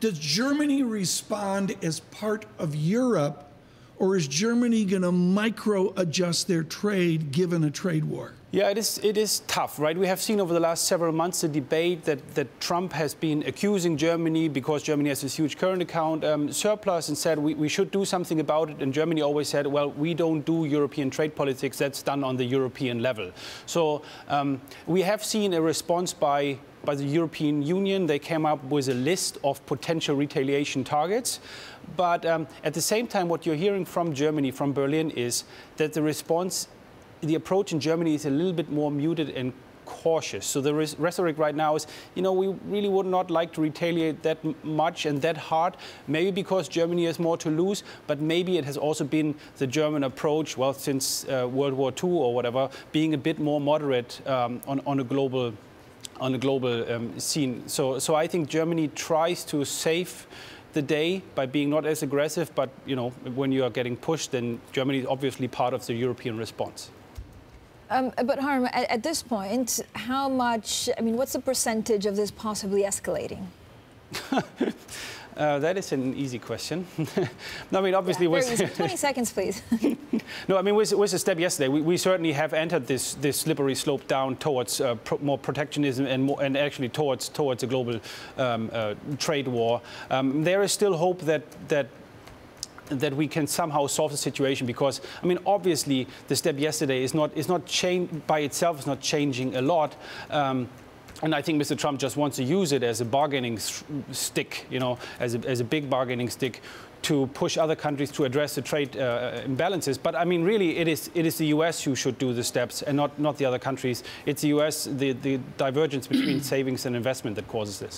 Does Germany respond as part of Europe, or is Germany going to micro adjust their trade given a trade war? Yeah, it is, it is tough, right? We have seen over the last several months the debate that, that Trump has been accusing Germany because Germany has this huge current account um, surplus and said we, we should do something about it. And Germany always said, well, we don't do European trade politics, that's done on the European level. So um, we have seen a response by by the European Union. They came up with a list of potential retaliation targets. But um, at the same time, what you're hearing from Germany, from Berlin, is that the response the approach in Germany is a little bit more muted and cautious. So the rhetoric right now is, you know, we really would not like to retaliate that much and that hard, maybe because Germany has more to lose, but maybe it has also been the German approach, well, since uh, World War II or whatever, being a bit more moderate um, on, on a global on a global um, scene. So, so I think Germany tries to save the day by being not as aggressive, but you know, when you are getting pushed, then Germany is obviously part of the European response. Um, but Harm, at, at, this point, how much, I mean, what's the percentage of this possibly escalating? uh, that is an easy question. no, I mean, obviously... Yeah, with 20 seconds, please. no, I mean, with, with the step yesterday, we, we, certainly have entered this, this slippery slope down towards uh, pro more protectionism and, more, and actually towards, towards a global um, uh, trade war. Um, there is still hope that, that that we can somehow solve the situation because I mean obviously the step yesterday is not is not by itself is not changing a lot. Um, and I think Mr. Trump just wants to use it as a bargaining stick, you know, as a, as a big bargaining stick to push other countries to address the trade uh, imbalances. But I mean, really, it is it is the U.S. who should do the steps, and not not the other countries. It's the U.S. the the divergence between savings and investment that causes this.